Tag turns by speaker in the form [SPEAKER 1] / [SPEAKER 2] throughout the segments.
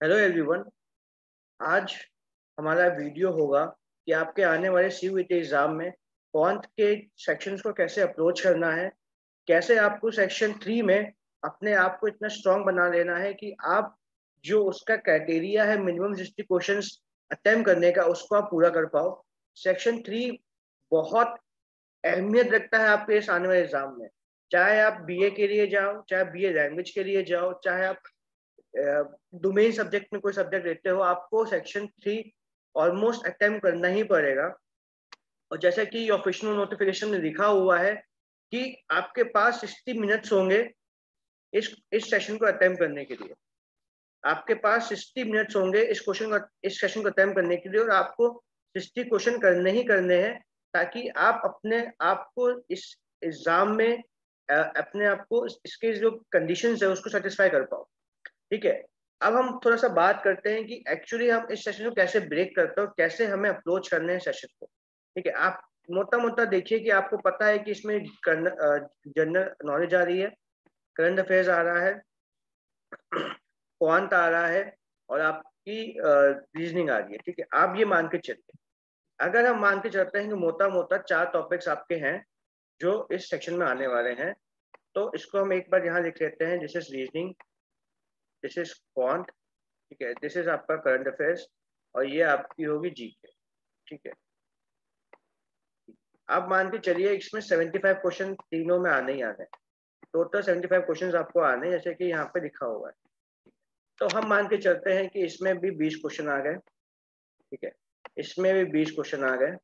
[SPEAKER 1] Hello everyone आज हमारा video होगा कि आपके आने वाले सी यू एग्ज़ाम में कौन के सेक्शंस को कैसे अप्रोच करना है, कैसे आपको सेक्शन थ्री में अपने आप को इतना स्ट्रॉन्ग बना लेना है कि आप जो उसका क्राइटेरिया है मिनिमम सिक्सटी क्वेश्चन अटैम्प करने का, उसको आप पूरा कर पाओ। सेक्शन थ्री बहुत अहमियत रखता है आपके इस आने वाले एग्ज़ाम में। चाहे आप बीए के लिए जाओ, चाहे बीए लैंग्वेज के लिए जाओ, चाहे आप डोमेन सब्जेक्ट में कोई सब्जेक्ट लेते हो, आपको सेक्शन थ्री ऑलमोस्ट अटेम्प्ट करना ही पड़ेगा। और जैसा कि ऑफिशियल नोटिफिकेशन में लिखा हुआ है कि आपके पास सिक्सटी मिनट्स होंगे इस इस सेशन को अटेम्प्ट करने के लिए। आपके पास सिक्सटी मिनट्स होंगे इस क्वेश्चन को, इस सेशन को अटेम्प्ट करने के लिए और आपको सिक्सटी क्वेश्चन करने ही करने हैं ताकि आप अपने आप को इस एग्ज़ाम में अपने आप को इसके जो कंडीशंस है उसको सेटिस्फाई कर पाओ। ठीक है? अब हम थोड़ा सा बात करते हैं कि एक्चुअली हम इस सेशन को कैसे ब्रेक करते हैं और कैसे हमें अप्रोच करने हैं सेशन को। ठीक है? आप मोटा मोटा देखिए कि आपको पता है कि इसमें जनरल नॉलेज आ रही है करंट अफेयर्स आ रहा है क्वांट आ रहा है और आपकी रीजनिंग आ रही है। ठीक है? आप ये मान के चलिए। अगर हम मान के चलते हैं कि मोटा मोटा चार टॉपिक्स आपके हैं, जो इस सेक्शन में आने वाले हैं तो इसको हम एक बार यहाँ लिख लेते हैं this is reasoning this is quant ठीक है? दिस इज़ आपका करंट अफेयर्स और ये आपकी होगी जी के ठीक है? आप मान के चलिए इसमें 75 क्वेश्चन तीनों में आने ही आने टोटल 75 क्वेश्चन आपको आने जैसे कि यहाँ पे लिखा हुआ है। तो हम मान के चलते हैं कि इसमें भी 20 क्वेश्चन आ गए, ठीक है? इसमें भी 20 क्वेश्चन आ गए,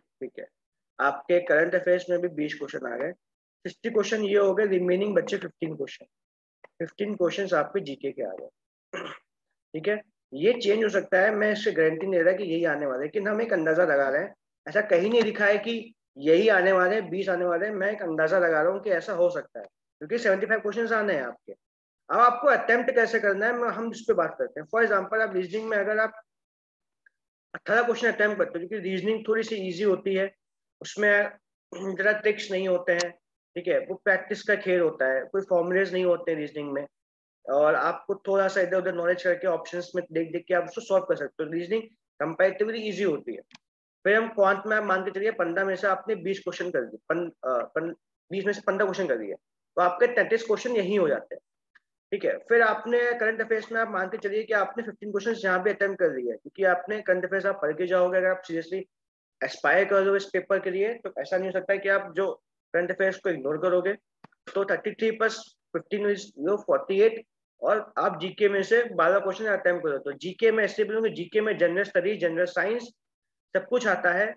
[SPEAKER 1] ठीक है? आपके करंट अफेयर्स में भी 20 क्वेश्चन आ गए। 60 क्वेश्चन ये हो गए रिमेनिंग बच्चे 15 क्वेश्चन फिफ्टीन क्वेश्चन आपके जीके के आ गए ठीक है? ये चेंज हो सकता है, मैं इससे गारंटी नहीं रहा कि यही आने वाला लेकिन हम एक अंदाज़ा लगा रहे हैं। ऐसा कहीं नहीं लिखा है कि यही आने वाले हैं, बीस आने वाले हैं, मैं एक अंदाज़ा लगा रहा हूँ कि ऐसा हो सकता है, क्योंकि सेवेंटी फाइव क्वेश्चन आने हैं आपके। अब आपको अटेम्प्ट कैसे करना है, हम इस पर बात करते हैं। फॉर एग्ज़ाम्पल आप रीजनिंग में अगर आप अठारह क्वेश्चन अटेम्प्ट करते हो, क्योंकि रीजनिंग थोड़ी सी ईजी होती है, उसमें जरा ट्रिक्स नहीं होते हैं ठीक है, वो प्रैक्टिस का खेल होता है, कोई फॉर्मुलेज नहीं होते रीजनिंग में और आपको थोड़ा सा इधर उधर नॉलेज करके ऑप्शंस में देख देख के आप उसको सॉल्व कर सकते हो। रीजनिंग कंपेरेटिवली इजी होती है। फिर हम क्वांट में मान के चलिए, पंद्रह में से आपने बीस क्वेश्चन कर दिए बीस में से पंद्रह क्वेश्चन कर दिए तो आपके तैंतीस क्वेश्चन यही हो जाते हैं। ठीक है, फिर आपने करंट अफेयर्स में आप मान के चलिए कि आपने फिफ्टीन क्वेश्चन यहाँ पे अटेम्प्ट कर दिया क्योंकि आपने करंट अफेयर्स आप पढ़ के जाओगे, अगर आप सीरियसली एस्पायर कर दो इस पेपर के लिए तो ऐसा नहीं हो सकता कि आप जो करंट अफेयर्स को इग्नोर करोगे तो thirty three plus fifteen forty eight और आप जीके में से बारह क्वेश्चन अटेम्प्ट करो। तो जीके में ऐसे बोलोगे जीके में जनरल स्टडी जनरल साइंस सब कुछ आता है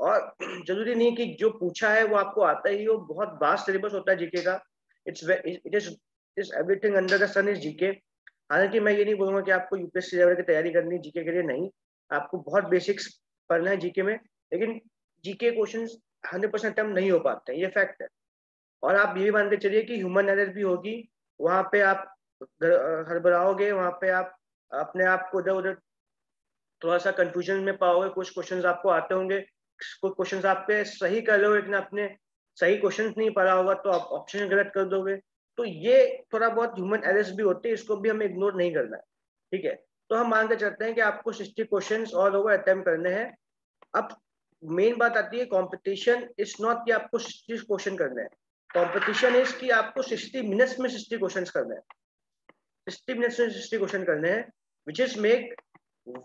[SPEAKER 1] और ज़रूरी नहीं कि जो पूछा है वो आपको आता ही वो बहुत वास्ट सिलेबस होता है जीके का। It's it is is everything under the sun is GK हालाँकि मैं ये नहीं बोलूँगा कि आपको यूपीएससी लेवल की तैयारी करनी जीके के लिए, नहीं। आपको बहुत बेसिक्स पढ़ना है जीके में, लेकिन GK questions hundred percent attempt नहीं हो पाते हैं, ये फैक्ट है। और आप ये भी मान के चलिए कि ह्यूमन एरर भी होगी, वहाँ पे आप हड़बड़ाओगे, वहाँ पे आप अपने आप को उधर उधर थोड़ा सा कंफ्यूजन में पाओगे, कुछ क्वेश्चंस आपको आते होंगे, कुछ क्वेश्चंस आपके सही कर लो लेकिन आपने सही क्वेश्चंस नहीं पढ़ा होगा तो आप ऑप्शन गलत कर दोगे। तो ये थोड़ा बहुत ह्यूमन एरर्स भी होते हैं, इसको भी हमें इग्नोर नहीं करना है, ठीक है? तो हम मान के चलते हैं कि आपको sixty question all over attempt करने हैं। अब मेन बात आती है कंपटीशन इज़ नॉट कि आपको सिक्सटी क्वेश्चन करने हैं। कंपटीशन इज़ कि आपको सिक्सटी मिनट्स में सिक्सटी क्वेश्चन करने हैं। सिक्सटी मिनट्स में सिक्सटी क्वेश्चन करने हैं which is make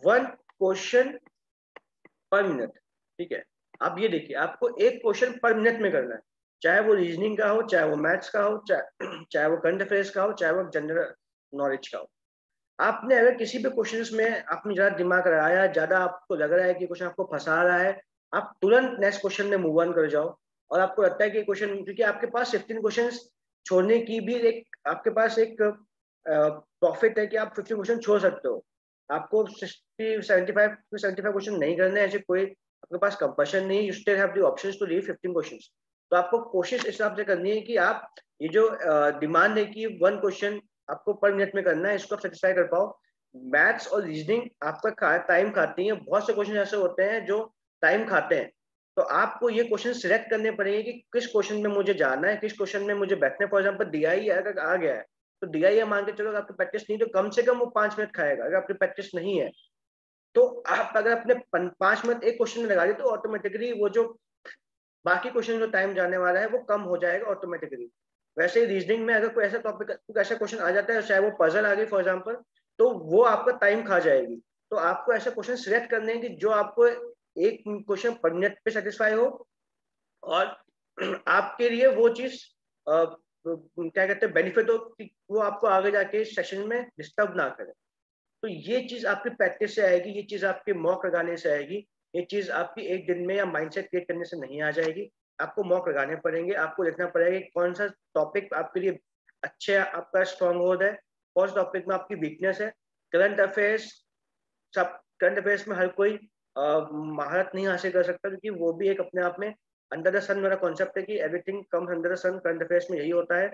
[SPEAKER 1] one question per minute ठीक है? आप ये देखिए, आपको एक क्वेश्चन पर मिनट में करना है। चाहे वो रीजनिंग का हो, चाहे वो मैथ्स का हो, चाहे चाहे वो करंट अफेयर्स का हो, चाहे वो जनरल नॉलेज का हो। आपने अगर किसी भी क्वेश्चन में आपने ज़्यादा दिमाग लगाया, ज़्यादा आपको लग रहा है कि क्वेश्चन आपको फंसा रहा है आप तुरंत नेक्स्ट क्वेश्चन में मूव ऑन कर जाओ। और आपको लगता है कि क्वेश्चन क्योंकि आपके पास फिफ्टीन क्वेश्चन छोड़ने की भी एक, आपके पास एक प्रॉफिट है कि आप फिफ्टीन क्वेश्चन छोड़ सकते हो। आपको sixty seventy five seventy five question नहीं करने ऐसे कोई, आपके पास कंपल्शन नहीं you still have the options to leave fifteen question तो आपको कोशिश इस हिसाब से करनी है कि आप ये जो डिमांड है कि वन क्वेश्चन आपको पर मिनट में करना है, इसको आप सेटिस्फाई कर पाओ। मैथ्स और रीजनिंग आपका टाइम खाती है। बहुत से क्वेश्चन ऐसे होते हैं जो टाइम खाते हैं। तो आपको ये क्वेश्चन सिलेक्ट करने पड़ेंगे कि किस क्वेश्चन में मुझे जाना है, किस क्वेश्चन में मुझे बैठने फॉर एग्ज़ाम्पल दिया ही अगर आ गया है तो डी आई मान के चलो आपकी प्रैक्टिस नहीं तो कम से कम वो पाँच मिनट खाएगा। अगर आपकी प्रैक्टिस नहीं है तो आप अगर अपने पाँच मिनट एक क्वेश्चन में लगा दिए तो ऑटोमेटिकली वो जो बाकी क्वेश्चन जो टाइम जाने वाला है, वो कम हो जाएगा ऑटोमेटिकली वैसे ही रीजनिंग में अगर कोई ऐसा टॉपिक कोई ऐसा क्वेश्चन आ जाता है, चाहे वो पजल आ गई फॉर एग्ज़ाम्पल तो वो आपका टाइम खा जाएगी। तो आपको ऐसा क्वेश्चन सिलेक्ट करने हैं कि जो आपको एक क्वेश्चन मिनट पे सेटिस्फाई हो और आपके लिए वो चीज़ क्या कहते हैं बेनिफिट हो कि वो आपको आगे जाके सेशन में डिस्टर्ब ना करे। तो ये चीज़ आपकी प्रैक्टिस से आएगी, ये चीज़ आपके मॉक लगाने से आएगी, ये चीज़ आपकी एक दिन में या माइंडसेट क्रिएट करने से नहीं आ जाएगी। आपको मॉक लगाने पड़ेंगे, आपको देखना पड़ेगा कौन सा टॉपिक आपके लिए अच्छे आपका स्ट्रॉन्ग होल्ड है, कौन टॉपिक में आपकी वीकनेस है। करंट अफेयर्स सब करंट अफेयर्स में हर कोई महारत नहीं हासिल कर सकता क्योंकि वो भी एक अपने आप में अंडर द सन मेरा कॉन्सेप्ट है कि everything come under the sun current affairs में यही होता है।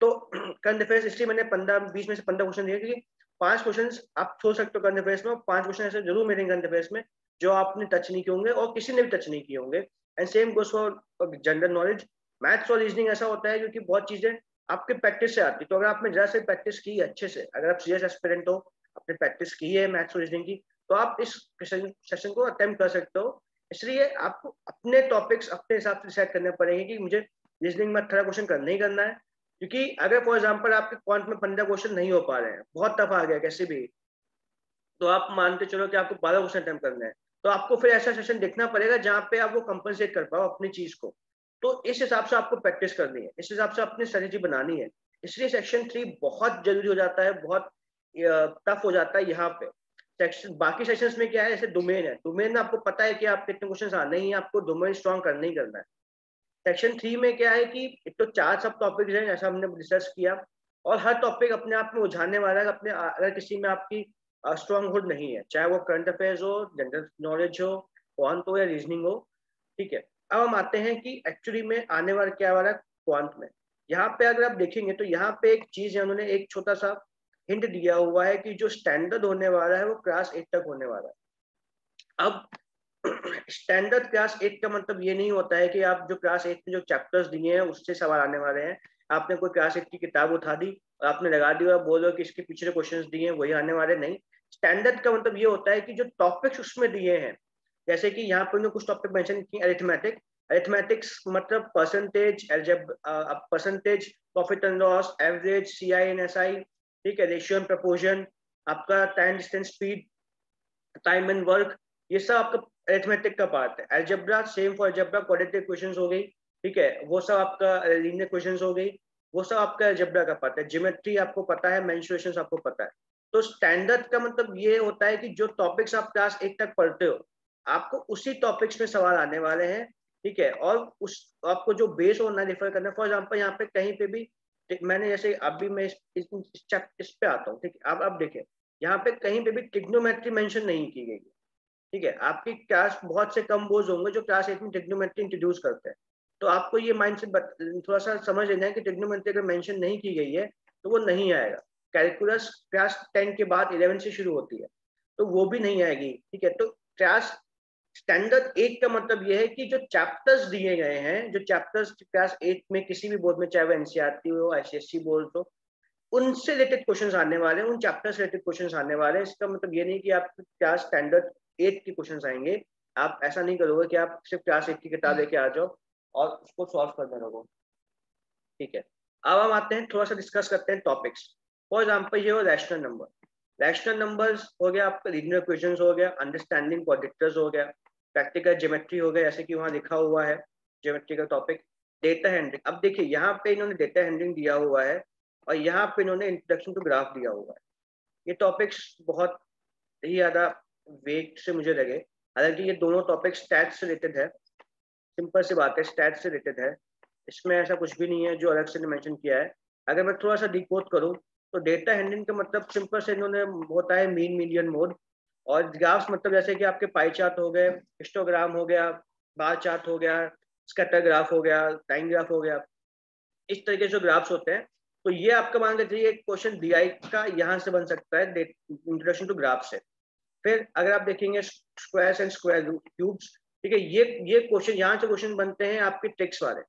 [SPEAKER 1] तो करंट अफेयर्स इसलिए मैंने पंद्रह, बीस में से पंद्रह क्वेश्चन दिए क्योंकि पाँच क्वेश्चन आप छोड़ सकते हो करंट अफेयर्स में पाँच क्वेश्चन ऐसे ज़रूर मेरे करंट अफेयर्स में जो आपने टच नहीं किए होंगे और किसी ने भी टच नहीं किए होंगे। And same goes for general knowledge maths और रीजनिंग ऐसा होता है क्योंकि बहुत चीज़ें आपके प्रैक्टिस से आती है। तो अगर आपने जरा से प्रैक्टिस की अच्छे से, अगर आप सीरियस एस्पिरेंट हो, आपने प्रैक्टिस की है मैथ्स और रीजनिंग की तो आप इस सेशन को अटेम्प्ट कर सकते हो। इसलिए आपको अपने टॉपिक्स अपने हिसाब से डिसाइड करने पड़ेंगे कि मुझे रीजनिंग में अठारह क्वेश्चन करना ही करना है। क्योंकि अगर फॉर एग्ज़ाम्पल आपके क्वांट में पंद्रह क्वेश्चन नहीं हो पा रहे हैं, बहुत टफ आ गया कैसे भी तो आप मानते चलो कि आपको बारह क्वेश्चन अटेम्प्ट करना है। तो आपको फिर ऐसा सेशन देखना पड़ेगा जहाँ पे आप वो कंपनसेट कर पाओ अपनी चीज़ को। तो इस हिसाब से आपको प्रैक्टिस करनी है, इस हिसाब से अपनी स्ट्रेटेजी बनानी है। इसलिए सेक्शन थ्री बहुत ज़रूरी हो जाता है, बहुत टफ हो जाता है यहाँ पे। सेक्शन बाकी सेक्शंस में क्या है, जैसे डोमेन है। डोमेन में आपको पता है कि आप कितने क्वेश्चन आने ही, आपको डोमेन स्ट्रॉन्ग करना ही करना है। सेक्शन थ्री में क्या है कि एक तो चार सब टॉपिक हैं, जैसा हमने डिस्कस किया, और हर टॉपिक अपने आप में उझाने वाला है, अपने अगर किसी में आपकी स्ट्रॉन्ग होल्ड नहीं है, चाहे वो करंट अफेयर्स हो जनरल नॉलेज हो क्वांट हो या रीजनिंग हो, ठीक है। अब हम आते हैं कि एक्चुअली में आने वाला क्या वाला क्वांट में। यहाँ पे अगर आप देखेंगे तो यहाँ पे एक चीज़ है, उन्होंने एक छोटा सा हिंट दिया हुआ है कि जो स्टैंडर्ड होने वाला है वो क्लास एट तक होने वाला है। अब स्टैंडर्ड क्लास एट का मतलब ये नहीं होता है कि आप जो क्लास एट में जो चैप्टर्स दिए हैं, उससे सवाल आने वाले हैं। आपने कोई क्लास एट की किताब उठा दी और आपने लगा दिया, बोल दो कि इसके पिछले क्वेश्चन दिए हैं, वही आने वाले नहीं। स्टैंडर्ड का मतलब ये होता है कि जो टॉपिक्स उसमें दिए हैं, जैसे कि यहाँ पर कुछ टॉपिक मेंशन किए अरिथमेटिक अरिथमेटिक्स मतलब percentage percentage profit and loss average C I N S I ठीक है रेशियो एंड प्रपोजन आपका time distance speed time and work ये सब आपका अरिथमेटिक का पार्ट है। Algebra same for algebra quadratic questions हो गई, ठीक है, वो सब आपका लीनियर क्वेश्चंस हो गई, वो सब आपका एल्जेब्रा का पार्ट है। ज्योमेट्री आपको पता है मेंसुरेशन आपको पता है। तो स्टैंडर्ड का मतलब ये होता है कि जो टॉपिक्स आप क्लास एक तक पढ़ते हो, आपको उसी टॉपिक्स में सवाल आने वाले हैं, ठीक है, और उस, आपको जो बेस होना रिफर करना फॉर एग्ज़ाम्पल यहाँ पे कहीं पे भी मैंने जैसे अभी मैं इस, इस, इस, पे आता हूँ ठीक है अब अब देखें यहाँ पे कहीं पे भी टिग्नोमेट्री मेंशन नहीं की गई है ठीक है आपकी क्लास बहुत से कम बोझ होंगे जो क्लास एट में टिग्नोमेट्री इंट्रोड्यूस करते हैं तो आपको ये माइंड से थोड़ा सा समझ लेना है कि टिग्नोमेट्री अगर मेंशन नहीं की गई है तो वो नहीं आएगा कैलकुलस क्लास टेन के बाद इलेवन से शुरू होती है तो वो भी नहीं आएगी ठीक है तो क्लास स्टैंडर्ड एट का मतलब ये है कि जो चैप्टर्स दिए गए हैं, जो चैप्टर्स क्लास एट में किसी भी बोर्ड में, चाहे वो एनसीआरटी हो आईसीएससी बोर्ड हो, उनसे रिलेटेड क्वेश्चंस आने वाले हैं, उन चैप्टर से रिलेटेड क्वेश्चंस आने वाले हैं। इसका मतलब ये नहीं कि आप क्लास स्टैंडर्ड एट के क्वेश्चंस आएँगे। आप ऐसा नहीं करोगे कि आप सिर्फ़ क्लास एट की किताब लेके आ जाओ और उसको सॉल्व करने लगो। ठीक है? अब हम आते हैं, थोड़ा सा डिस्कस करते हैं टॉपिक्स फॉर एग्ज़ाम्पल ये हो रैशनल नंबर रैशनल नंबर्स हो गया आपका लीनियर इक्वेशन हो गया अंडरस्टैंडिंग क्वाड्रेक्टर्स हो गया प्रैक्टिकल ज्योमेट्री हो गया, जैसे कि वहाँ लिखा हुआ है ज्योमेट्री का टॉपिक डेटा हैंडलिंग अब देखिए, यहाँ पे इन्होंने डेटा हैंडलिंग दिया हुआ है और यहाँ पे इन्होंने इंट्रोडक्शन टू ग्राफ दिया हुआ है। ये टॉपिक्स बहुत ही ज़्यादा वेट से मुझे लगे। हालाँकि ये दोनों टॉपिक स्टैट से रिलेटेड है। सिंपल सी बात है स्टैट से रिलेटेड है। इसमें ऐसा कुछ भी नहीं है जो अलग से मैंशन किया है। अगर मैं थोड़ा सा डिकोड करूँ तो डेटा हैंडलिंग का मतलब सिंपल से इन्होंने होता है मीन मीडियन मोड और ग्राफ्स मतलब जैसे कि आपके पाई चार्ट हो गए हिस्टोग्राम हो गया बार चार्ट हो गया स्कैटर ग्राफ हो गया टाइम ग्राफ हो गया। इस तरीके से ग्राफ्स होते हैं तो ये आपका मान लीजिए एक क्वेश्चन डी का यहाँ से बन सकता है इंट्रोडक्शन टू ग्राफ से। फिर अगर आप देखेंगे स्क्वायर एंड स्क्वायर क्यूब्स ठीक है, ये ये क्वेश्चन यहाँ से क्वेश्चन बनते हैं आपके ट्रिक्स वाले।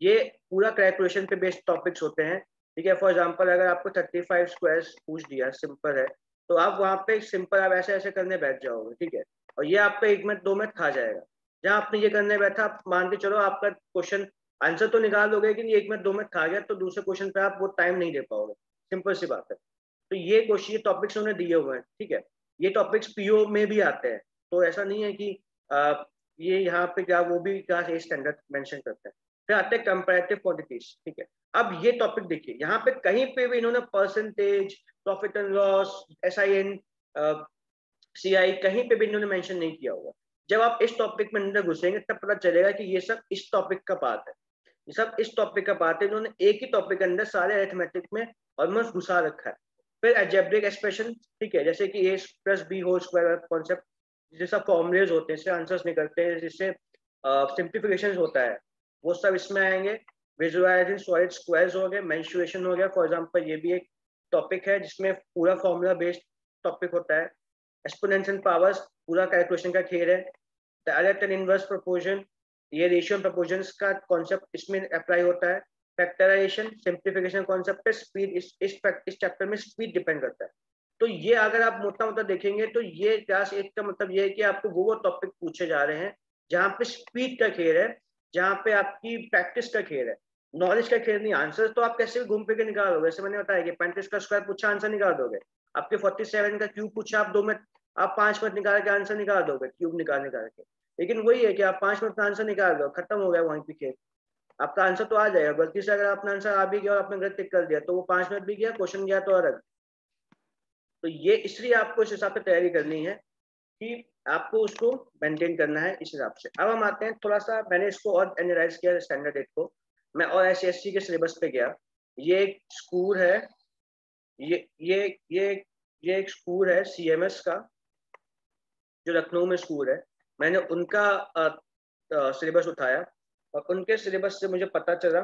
[SPEAKER 1] ये पूरा कैलकुलेशन पे बेस्ड टॉपिक्स होते हैं। ठीक है? फॉर एग्ज़ाम्पल अगर आपको थर्टी फाइव स्क्वायर पूछ दिया सिंपल है तो आप वहाँ पे सिंपल आप ऐसे ऐसे करने बैठ जाओगे ठीक है? और ये आपका एक मिनट दो मिनट खा जाएगा। जहाँ आपने ये करने बैठा आप मान के चलो आपका क्वेश्चन आंसर तो निकाल दोगे लेकिन एक मिनट दो मिनट खा गया तो दूसरे क्वेश्चन पे आप वो टाइम नहीं दे पाओगे। सिंपल सी बात है। तो ये क्वेश्चन ये टॉपिक्स उन्होंने दिए हुए हैं ठीक है? ये टॉपिक्स पीओ में भी आते हैं। तो ऐसा नहीं है कि आ, ये यहाँ पे क्या वो भी क्या स्टैंडर्ड मेंशन करते हैं। फिर आते हैं कंपेरेटिव क्वांटिटीज ठीक है? अब ये टॉपिक देखिए, यहाँ पे कहीं पे भी इन्होंने percentage profit and loss S I N C I कहीं पे भी इन्होंने मेंशन नहीं किया हुआ जब आप इस टॉपिक में अंदर घुसेंगे, तब पता चलेगा कि ये सब इस टॉपिक का पार्ट है। ये सब इस टॉपिक का पार्ट है, इन्होंने एक ही टॉपिक के अंदर सारे अरिथमेटिक में ऑलमोस्ट घुसा रखा है। फिर एजेब्रिक एक्सप्रेशन ठीक है, जैसे कि A plus B whole square concept जैसा फॉर्मुलेज होते हैं, इससे आंसर्स निकलते हैं, जिससे सिंप्लीफिकेशन होता है, वो सब इसमें आएँगे। विजुअलाइजिंग सॉलिड स्क्वायर्स हो गए मेंस्ट्रुएशन हो गया फॉर एग्जांपल ये भी एक टॉपिक है जिसमें पूरा फॉर्मूला बेस्ड टॉपिक होता है। एक्सपोनेंशियल पावर्स पूरा कैलकुलेशन का खेल है। डायरेक्ट एंड इनवर्स प्रोपोर्शन ये रेशियो प्रोपोर्शंस का कॉन्सेप्ट इसमें अप्लाई होता है। फैक्टराइजेशन सिंप्लीफिकेशन कॉन्सेप्ट पे स्पीड इस इस इस चैप्टर में स्पीड डिपेंड करता है। तो ये अगर आप मोटा मोटा देखेंगे तो ये क्लास एट का मतलब ये है कि आपको वो वो टॉपिक पूछे जा रहे हैं जहाँ पे स्पीड का खेल है। जहाँ पे आपकी प्रैक्टिस का खेल है। नॉलेज का खेल नहीं आंसर तो आप कैसे भी घूम फिर के निकाल दोगे जैसे मैंने बताया कि पैंतीस का स्क्वायर पूछा आंसर निकाल दोगे आपके फोर्टी सेवन का क्यूब पूछा, आप दो मिनट आप पाँच मिनट निकाल के आंसर निकाल दोगे क्यूब निकाल निकाल के। लेकिन वही है कि आप पाँच मिनट का आंसर निकाल दो खत्म हो गया वहीं पे खेल। आपका आंसर तो आ जाएगा, गलती से अगर आपने आंसर आ भी गया और आपने गलत टिक कर दिया तो वो पाँच मिनट भी गया क्वेश्चन गया तो अलग। तो ये इसलिए आपको इस हिसाब से तैयारी करनी है कि आपको उसको मेंटेन करना है इस हिसाब से। अब हम आते हैं थोड़ा सा मैंने इसको और एनालाइज किया स्टैंडर्ड एट को। मैं और एस सी के सिलेबस पे गया। ये एक स्कूल है। ये ये ये ये एक स्कूल है सीएमएस का, जो लखनऊ में स्कूल है। मैंने उनका सिलेबस उठाया और उनके सिलेबस से मुझे पता चला।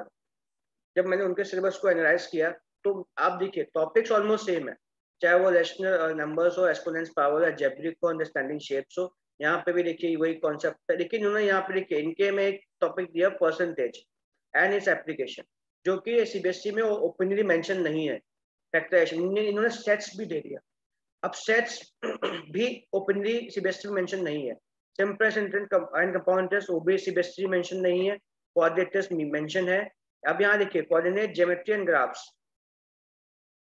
[SPEAKER 1] जब मैंने उनके सिलेबस को एनालाइज किया तो आप देखिए टॉपिक्स ऑलमोस्ट सेम है। चाहे वो रेशनल नंबर्स हो एक्सपोनेंस पावर या जेब्रिक हो अंडरस्टैंडिंग शेप्स हो, यहाँ पे भी देखिए वही कॉन्सेप्ट है। लेकिन उन्होंने यहाँ पे देखिए, इनके में एक टॉपिक दिया परसेंटेज एंड इट्स एप्लीकेशन जो कि सीबीएसई में ओपनली मेंशन नहीं है। फैक्टराइजेशन इन्होंने सेट्स भी दे दिया। अब सेट्स भी ओपनली सीबीएसई में मेंशन नहीं है। सिंपल एंड कंपाउंड टेस्ट वो भी सीबीएसई मेंशन नहीं है। कोऑर्डिनेट टेस्ट मेंशन है। अब यहाँ देखिए कोऑर्डिनेट ज्योमेट्री एंड ग्राफ्स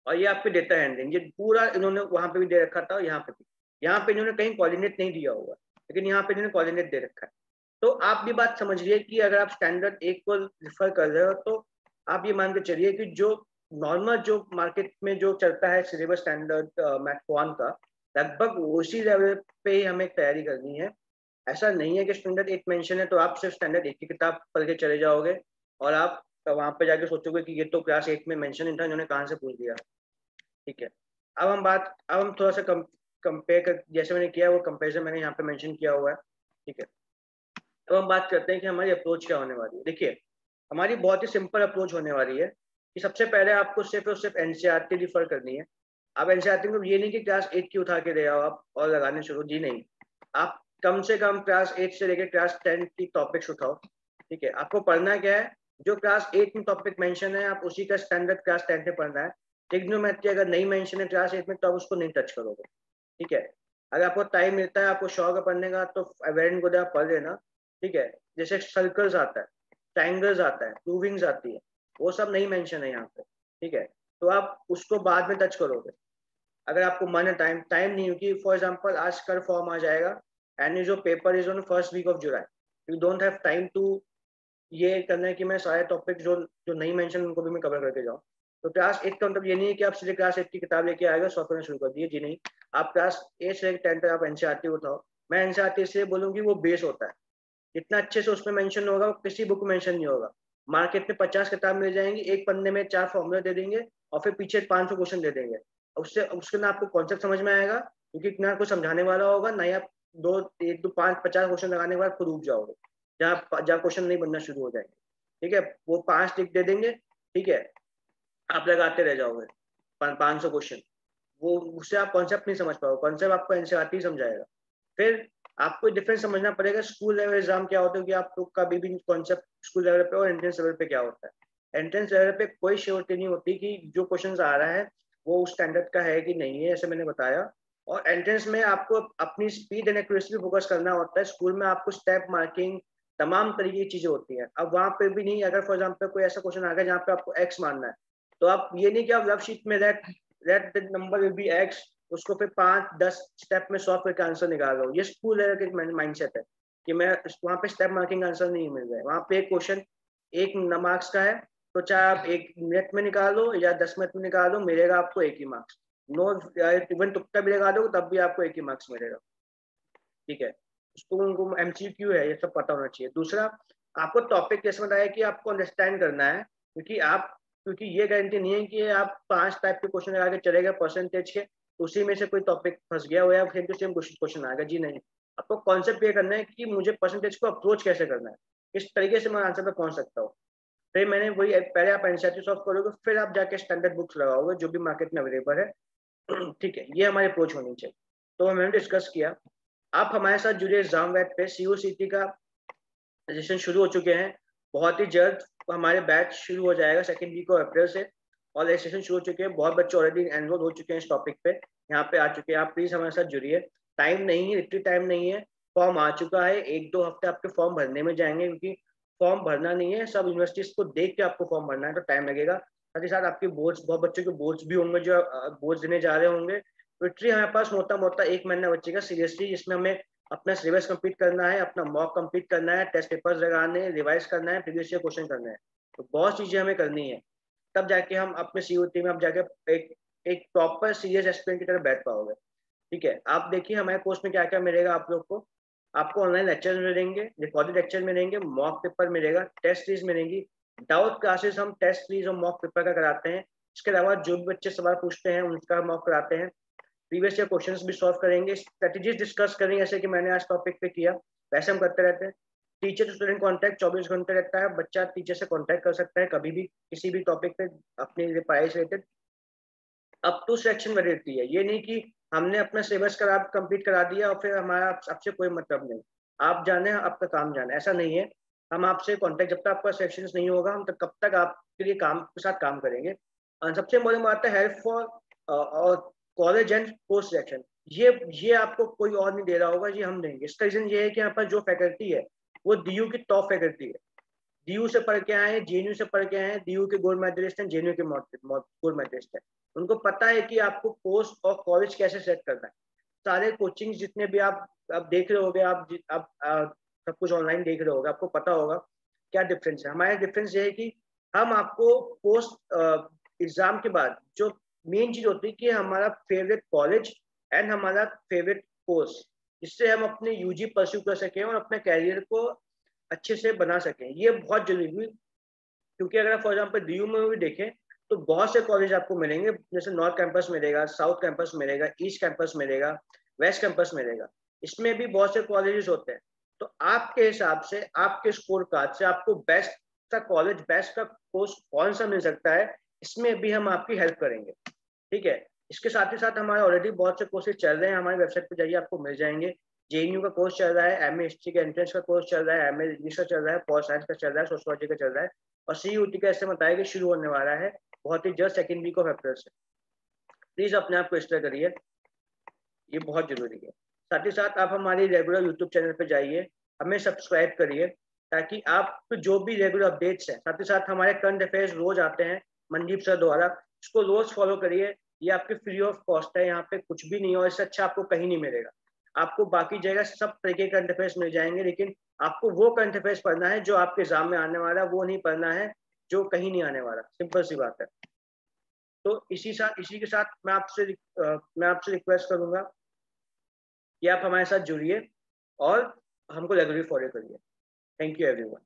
[SPEAKER 1] और ये आपके डेटा हैंडलिंग ये पूरा इन्होंने वहाँ पे भी दे रखा था यहाँ पे भी। यहाँ पे इन्होंने कहीं कोऑर्डिनेट नहीं दिया हुआ, लेकिन यहाँ पे इन्होंने कोऑर्डिनेट दे रखा है। तो आप भी बात समझिए कि अगर आप स्टैंडर्ड एक को रिफर कर रहे हो तो आप ये मान के चलिए कि जो नॉर्मल जो मार्केट में जो चलता है सिलेबस स्टैंडर्ड मैथफॉन का, लगभग उसी लेवल पे ही हमें तैयारी करनी है। ऐसा नहीं है कि स्टैंडर्ड एट मेंशन है तो आप सिर्फ़ स्टैंडर्ड एट की किताब पढ़ के चले जाओगे और आप वहाँ पे जाके सोचोगे कि ये तो क्लास एट में मेंशन नहीं था, इन्होंने कहाँ से पूछ दिया? ठीक है। अब हम बात, अब हम थोड़ा सा कम कंपेयर कर, जैसे मैंने किया, वो कंपेरिजन मैंने यहाँ पे मेंशन किया हुआ है, ठीक है। अब हम बात करते हैं कि हमारी अप्रोच क्या होने वाली है। देखिए, हमारी बहुत ही सिंपल अप्रोच होने वाली है कि सबसे पहले आपको सिर्फ़ और सिर्फ़ एनसीआरटी रिफर करनी है। अब एनसीआरटी में ये नहीं कि क्लास एट की उठा के ले आओ आप और लगाने शुरू, जी नहीं। आप कम से कम क्लास एट से लेकर क्लास टेन की टॉपिक्स उठाओ, ठीक है। आपको पढ़ना क्या है? जो क्लास एट में टॉपिक मेंशन है, आप उसी का स्टैंडर्ड क्लास टेन में पढ़ना है। टिग्नोमेट्री अगर नहीं मेंशन है क्लास एट में तो आप उसको नहीं टच करोगे। ठीक है? अगर आपको टाइम मिलता है, आपको शौक है पढ़ने का तो वेरियंट को आप पढ़ लेना। ठीक है? जैसे सर्कल्स आता है ट्राइंगल्स आता है प्रूविंग्स आती है, वो सब नहीं मेंशन है यहाँ पे। ठीक है? तो आप उसको बाद में टच करोगे। अगर आपको मन है टाइम टाइम नहीं होगी फॉर एग्ज़ाम्पल आज कल फॉर्म आ जाएगा एंड जो paper is on first week of July you don't have time to ये करना है कि मैं सारे टॉपिक जो जो नहीं मेंशन उनको भी मैं कवर करके जाऊँ। तो क्लास एट का मतलब ये नहीं है कि आप सीधे क्लास एट की किताब लेके आएगा सॉल्व करना शुरू कर दिए जी नहीं। आप क्लास एट से टेन तक आप एनसीआरटी उठाओ। मैं एनसीआरटी से बोलूँगी वो बेस होता है। जितना अच्छे से उसमें मेंशन होगा, वो किसी बुक में मेंशन नहीं होगा। मार्केट में पचास किताब मिल जाएँगी, एक पन्ने में चार फॉर्मूले दे देंगे और फिर पीछे पाँच सौ क्वेश्चन दे देंगे। उससे उसके ना आपको कॉन्सेप्ट समझ में आएगा, क्योंकि ना कुछ समझाने वाला होगा, ना ही आप दो, एक, दो, पाँच, पचास क्वेश्चन लगाने के बाद खुद उग जाओगे, जहाँ जहाँ क्वेश्चन नहीं बनना शुरू हो जाएँगे। ठीक है? वो पाँच टिक दे देंगे, ठीक है? आप लगाते रह जाओगे। पाँच सौ क्वेश्चन वो उससे आप कॉन्सेप्ट नहीं समझ पाओगे। कॉन्सेप्ट आपको एनसीआरटी समझाएगा। फिर आपको डिफरेंस समझना पड़ेगा स्कूल लेवल एग्ज़ाम क्या होता है, कि आप लोग का भी कॉन्सेप्ट स्कूल लेवल पे और एंट्रेंस लेवल पे क्या होता है। एंट्रेंस लेवल पे कोई श्योरिटी नहीं होती कि जो क्वेश्चन आ रहा है, वो उस स्टैंडर्ड का है कि नहीं है, ऐसे मैंने बताया। और एंट्रेंस में आपको अपनी स्पीड एंड एक्यूरेसी भी फोकस करना होता है। स्कूल में आपको स्टेप मार्किंग तमाम तरीके की चीज़ें होती हैं। अब वहाँ पे भी नहीं, अगर फॉर एग्ज़ाम्पल कोई ऐसा क्वेश्चन आ गया जहाँ पे आपको एक्स मानना है तो आप ये नहीं कि आप लव शीट में rate rate number will be X उसको फिर पाँच, दस स्टेप में सॉल्व करके आंसर निकाल रहा हूँ। ये स्कूल लेवल के माइंड सेट है कि मैं वहाँ पे स्टेप मार्किंग आंसर नहीं मिल रहा है। वहाँ पे एक क्वेश्चन एक मार्क्स का है तो चाहे आप एक मिनट में निकालो या दस मिनट में निकालो, मिलेगा आपको एक ही मार्क्स नो इवन तुक्का भी लगा दो तब भी आपको एक ही मार्क्स मिलेगा। ठीक है? उसको उनको एमसीक्यू है, ये सब पता होना चाहिए। दूसरा, आपको टॉपिक कैसे बताया कि आपको अंडरस्टैंड करना है, क्योंकि आप क्योंकि ये गारंटी नहीं है कि आप पाँच टाइप के क्वेश्चन लगा के चलेगा परसेंटेज के, उसी में से कोई टॉपिक फंस गया हो या सेम टू सेम क्वेश्चन आएगा। जी नहीं। आपको कॉन्सेप्ट ये करना है कि मुझे परसेंटेज को अप्रोच कैसे करना है। किस तरीके से मैं आंसर पे पहुँच सकता हूँ। फिर मैंने वही, पहले आप एनसीआरटी सॉल्व करोगे, फिर आप जाके स्टैंडर्ड बुक्स लगाओगे, जो भी मार्केट में अवेलेबल है। ठीक है, ये हमारी अप्रोच होनी चाहिए। तो हमने डिस्कस किया। आप हमारे साथ जुड़े एग्ज़ाम वेब पे। सी का रजिस्ट्रेशन शुरू हो चुके हैं। बहुत ही जल्द हमारे बैच शुरू हो जाएगा सेकेंड वीक ऑफ़ अप्रैल से। और रजिस्ट्रेशन शुरू हो चुके हैं। बहुत बच्चे ऑलरेडी एनरोल हो चुके हैं इस टॉपिक पे। यहाँ पे आ चुके हैं। आप प्लीज़ हमारे साथ जुड़िए। टाइम नहीं है लिटरी टाइम नहीं है। फॉर्म आ चुका है। एक दो हफ़्ते आपके फॉर्म भरने में जाएँगे क्योंकि फॉर्म भरना नहीं है। सब यूनिवर्सिटीज को देख के आपको फॉर्म भरना है तो टाइम लगेगा। साथ ही साथ आपके बोर्ड्स बहुत बच्चों के बोर्ड्स भी होंगे जो बोर्ड्स देने जा रहे होंगे। लिटरी हमारे पास मोटा मोटा एक महीना बच्चे का सीरियसली जिसमें हमें अपना सिलेबस कंप्लीट करना है, अपना मॉक कंप्लीट करना है टेस्ट पेपर्स लगाने रिवाइज करना है प्रीवियस ईयर क्वेश्चन करना है। तो बहुत चीज़ें हमें करनी है। तब जाके हम अपने सीयूटी में आप जाके एक एक प्रॉपर सीरियस एस्पिरेंट की तरह बैठ पाओगे। ठीक है? आप देखिए हमारे कोर्स में क्या क्या मिलेगा आप लोग को। आपको ऑनलाइन लेक्चर मिलेंगे रिकॉर्डेड लेक्चर मिलेंगे मॉक पेपर मिलेगा टेस्ट सीरीज़ मिलेंगी। डाउट क्लासेस हम टेस्ट सीरीज़ और मॉक पेपर का कराते हैं। इसके अलावा जो भी बच्चे सवाल पूछते हैं, उनका मॉक कराते हैं। प्रीवियस ईयर क्वेश्चंस भी सॉल्व करेंगे स्ट्रेटेजीज डिस्कस करेंगे, जैसे कि मैंने आज टॉपिक पे किया, वैसे हम करते रहते हैं। टीचर टू स्टूडेंट कॉन्टैक्ट चौबीस घंटे रहता है, बच्चा टीचर से कॉन्टैक्ट कर सकता है कभी भी, किसी भी टॉपिक पे, अपनी से related up to section validity है। ये नहीं कि हमने अपना सिलेबस करा कंप्लीट करा दिया और फिर हमारा आपसे कोई मतलब नहीं। आप जाने, आपका काम जाने। ऐसा नहीं है। हम आपसे कांटेक्ट जब तक आपका सेक्शन नहीं होगा, हम तक कब तक आपके लिए काम, के साथ काम करेंगे। सबसे इम्पोर्टेंट बात है हेल्प फॉर और कॉलेज एंड पोस्ट सिलेक्शन ये ये आपको कोई और नहीं दे रहा होगा, ये हम देंगे। इसका रीजन ये है कि यहाँ पर जो फैकल्टी है, वो डीयू की टॉप फैकल्टी है। डीयू से पढ़ के आए हैं जे से पढ़ के आए हैं डीयू के गोल्ड मेडलिस्ट हैं जे के गोल्ड मेडलिस्ट हैं। उनको पता है कि आपको पोस्ट और कॉलेज कैसे सेट करना है। सारे कोचिंग जितने भी आप आप देख रहे होगे, आप आप सब कुछ ऑनलाइन देख रहे होगे, आपको पता होगा क्या डिफरेंस है। हमारे डिफरेंस ये है कि हम आपको पोस्ट एग्ज़ाम के बाद जो मेन चीज़ होती है कि हमारा फेवरेट कॉलेज एंड हमारा फेवरेट कोर्स जिससे हम अपने यूजी परस्यू कर सकें और अपने कैरियर को अच्छे से बना सकें। ये बहुत ज़रूरी क्योंकि अगर आप फॉर एग्ज़ाम्पल डी में भी देखें तो बहुत से कॉलेज आपको मिलेंगे। जैसे नॉर्थ कैंपस मिलेगा साउथ कैंपस मिलेगा ईस्ट कैंपस मिलेगा वेस्ट कैंपस मिलेगा। इसमें भी बहुत से कॉलेजेस होते हैं। तो आपके हिसाब से, आपके स्कोर कार्ड से आपको बेस्ट का कॉलेज बेस्ट का कोर्स कौन सा मिल सकता है, इसमें भी हम आपकी हेल्प करेंगे। ठीक है? इसके साथ ही साथ हमारे ऑलरेडी बहुत से कोर्सेज चल रहे हैं। हमारी वेबसाइट पर जाइए, आपको मिल जाएँगे। जे का कोर्स चल रहा है एम ए हिस्ट्री का एंट्रेंस का कोर्स चल रहा है एम इंग्लिश का चल रहा है पॉल साइंस का चल रहा है सोशोलॉजी का चल रहा है। और सीयूटी का ऐसे बताया कि शुरू होने वाला है। बहुत ही just second week of April से। प्लीज़ अपने आप को इस करिए। ये बहुत ज़रूरी है। साथ ही साथ आप हमारे रेगुलर यूट्यूब चैनल पर जाइए। हमें सब्सक्राइब करिए ताकि आप जो भी रेगुलर अपडेट्स हैं, साथ ही साथ हमारे करंट अफेयर्स रोज आते हैं। मनदीप सर द्वारा इसको रोज फॉलो करिए। ये आपके फ्री ऑफ़ कॉस्ट है, यहाँ पे कुछ भी नहीं हो इससे अच्छा आपको कहीं नहीं मिलेगा। आपको बाकी जगह सब तरीके के अफेयर्स मिल जाएँगे, लेकिन आपको वो करंट पढ़ना है जो आपके एग्ज़ाम में आने वाला है, वो नहीं पढ़ना है जो कहीं नहीं आने वाला। सिंपल सी बात है। तो इसी साथ इसी के साथ मैं आपसे मैं आपसे रिक्वेस्ट करूँगा कि आप हमारे साथ जुड़िए और हमको रेगुलरली फॉलो करिए। Thank you everyone